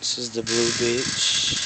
This is the Blue Beach.